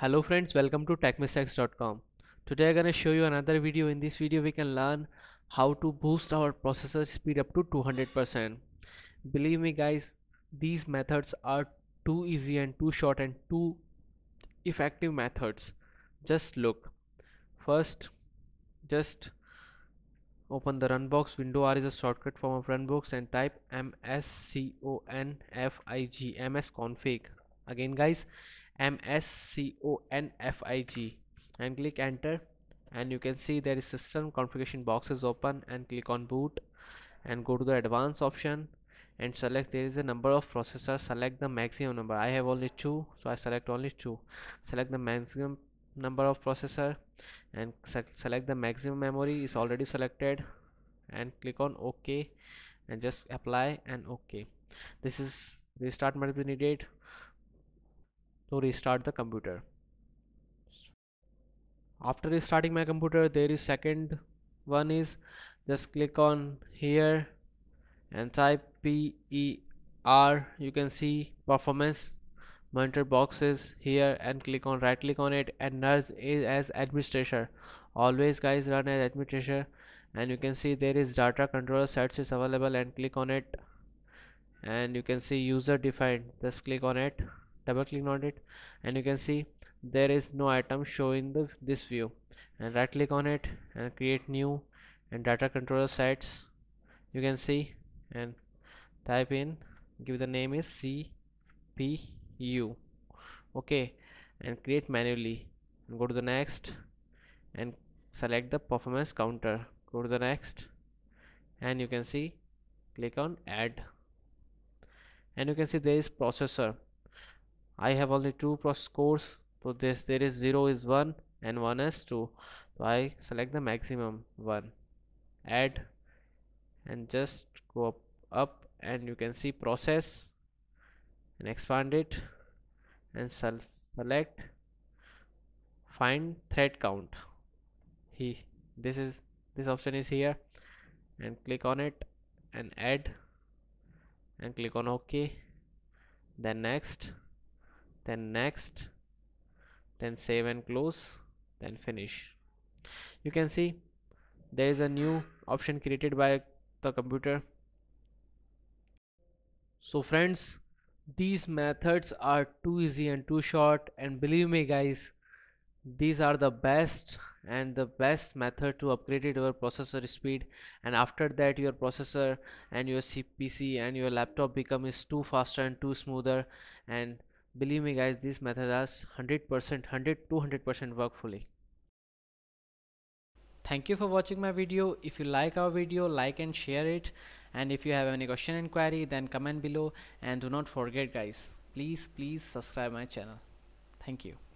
Hello friends, welcome to techmrx.com. Today I'm gonna show you another video. In this video we can learn how to boost our processor speed up to 200%. Believe me guys, these methods are too easy and too short and too effective methods. Just look. First, just open the runbox window r is a shortcut form of runbox and type msconfig msconfig again guys msconfig and click enter. And you can see there is system configuration box is open and click on boot and go to the advanced option and select there is a number of processors. Select the maximum number. I have only two so i select only two. Select the maximum number of processor and select the maximum memory is already selected and click on ok and just apply and ok. This is restart might be needed to restart the computer. After restarting my computer there is second one is just click on here and type p e r. You can see performance monitor boxes here and click on right click on it and nurse is as administrator. Always guys run as administrator. And you can see there is data collector sets is available and click on it. And you can see user defined. Just click on it double click on it. And you can see there is no item showing the this view. And right click on it and create new and data collector sets you can see and type in give the name is CPU okay. And create manually. And go to the next and select the performance counter. Go to the next and you can see click on add. And you can see there is processor I have only two process scores. So this there is 0 is 1 and 1 is 2 so I select the maximum one. Add and just go up, up and you can see process and expand it and select find thread count. He this is this option is here and click on it and add and click on ok then next then next then save and close then finish. You can see there is a new option created by the computer. So friends these methods are too easy and too short and believe me guys these are the best and the best method to upgrade your processor speed. And after that your processor and your PC and your laptop becomes too faster and too smoother and believe me guys this method has 100% 100 200% work fully. Thank you for watching my video. If you like our video like and share it. And if you have any question and query then comment below. And do not forget guys please please subscribe my channel. Thank you